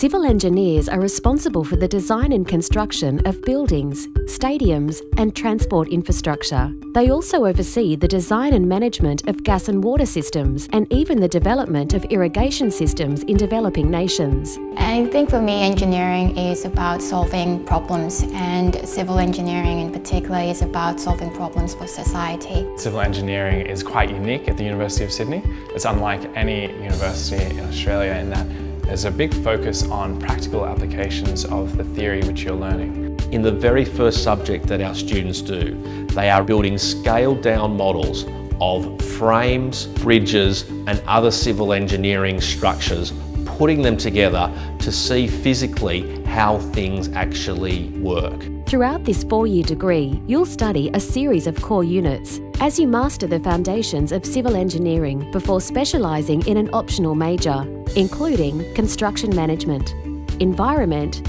Civil engineers are responsible for the design and construction of buildings, stadiums, and transport infrastructure. They also oversee the design and management of gas and water systems and even the development of irrigation systems in developing nations. I think for me engineering is about solving problems and civil engineering in particular is about solving problems for society. Civil engineering is quite unique at the University of Sydney. It's unlike any university in Australia in that there's a big focus on practical applications of the theory which you're learning. In the very first subject that our students do, they are building scaled down models of frames, bridges and other civil engineering structures, putting them together to see physically how things actually work. Throughout this four-year degree, you'll study a series of core units as you master the foundations of civil engineering before specialising in an optional major, including construction management, environment,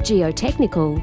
geotechnical,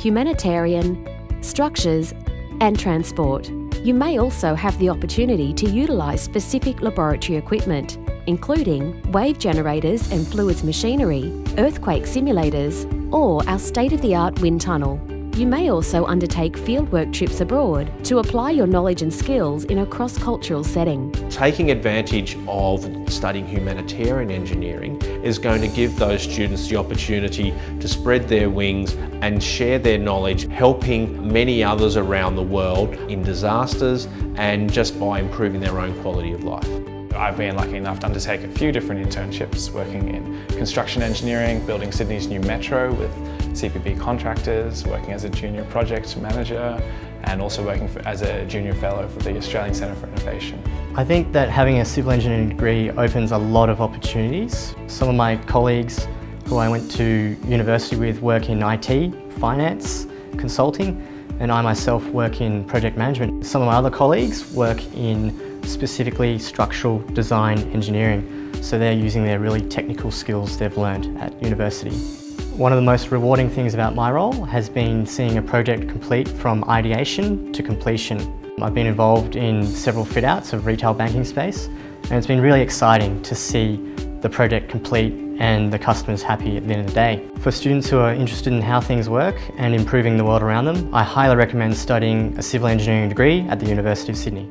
humanitarian, structures and transport. You may also have the opportunity to utilise specific laboratory equipment, including wave generators and fluids machinery, earthquake simulators, or our state-of-the-art wind tunnel. You may also undertake fieldwork trips abroad to apply your knowledge and skills in a cross-cultural setting. Taking advantage of studying humanitarian engineering is going to give those students the opportunity to spread their wings and share their knowledge, helping many others around the world in disasters and just by improving their own quality of life. I've been lucky enough to undertake a few different internships working in construction engineering, building Sydney's new metro with CPB contractors, working as a junior project manager and also working for, as a junior fellow for the Australian Centre for Innovation. I think that having a civil engineering degree opens a lot of opportunities. Some of my colleagues who I went to university with work in IT, finance, consulting, and I myself work in project management. Some of my other colleagues work in specifically structural design engineering, so they're using their really technical skills they've learned at university. One of the most rewarding things about my role has been seeing a project complete from ideation to completion. I've been involved in several fit-outs of retail banking space and it's been really exciting to see the project complete and the customers happy at the end of the day. For students who are interested in how things work and improving the world around them, I highly recommend studying a civil engineering degree at the University of Sydney.